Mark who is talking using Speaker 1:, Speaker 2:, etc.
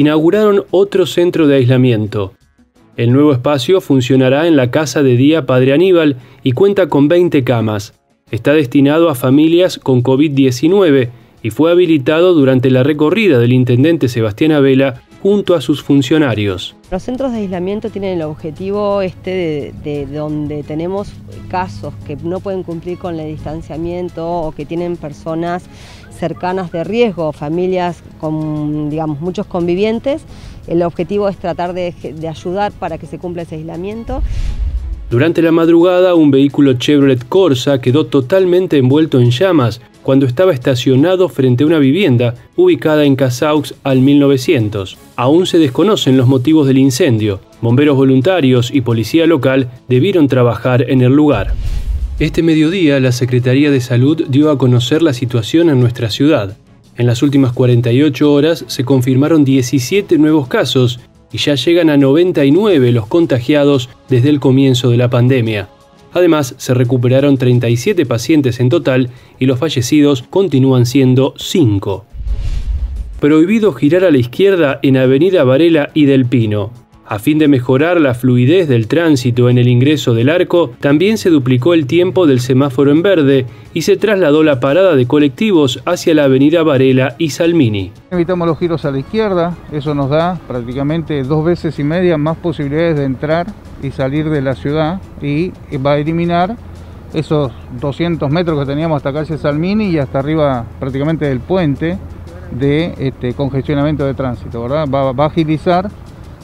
Speaker 1: inauguraron otro centro de aislamiento. El nuevo espacio funcionará en la Casa de Día Padre Aníbal y cuenta con 20 camas. Está destinado a familias con COVID-19 y fue habilitado durante la recorrida del intendente Sebastián Abela junto a sus funcionarios.
Speaker 2: Los centros de aislamiento tienen el objetivo este de, donde tenemos casos que no pueden cumplir con el distanciamiento o que tienen personas cercanas de riesgo, familias con digamos, muchos convivientes. El objetivo es tratar de, de ayudar para que se cumpla ese aislamiento.
Speaker 1: Durante la madrugada, un vehículo Chevrolet Corsa quedó totalmente envuelto en llamas cuando estaba estacionado frente a una vivienda ubicada en Casaux al 1900. Aún se desconocen los motivos del incendio. Bomberos voluntarios y policía local debieron trabajar en el lugar. Este mediodía, la Secretaría de Salud dio a conocer la situación en nuestra ciudad. En las últimas 48 horas se confirmaron 17 nuevos casos y ya llegan a 99 los contagiados desde el comienzo de la pandemia. Además, se recuperaron 37 pacientes en total y los fallecidos continúan siendo 5. Prohibido girar a la izquierda en Avenida Varela y Del Pino. A fin de mejorar la fluidez del tránsito en el ingreso del arco, también se duplicó el tiempo del semáforo en verde y se trasladó la parada de colectivos hacia la avenida Varela y Salmini.
Speaker 3: Evitamos los giros a la izquierda, eso nos da prácticamente dos veces y media más posibilidades de entrar y salir de la ciudad y va a eliminar esos 200 metros que teníamos hasta calle Salmini y hasta arriba prácticamente del puente de este, congestionamiento de tránsito, ¿verdad? Va, va a agilizar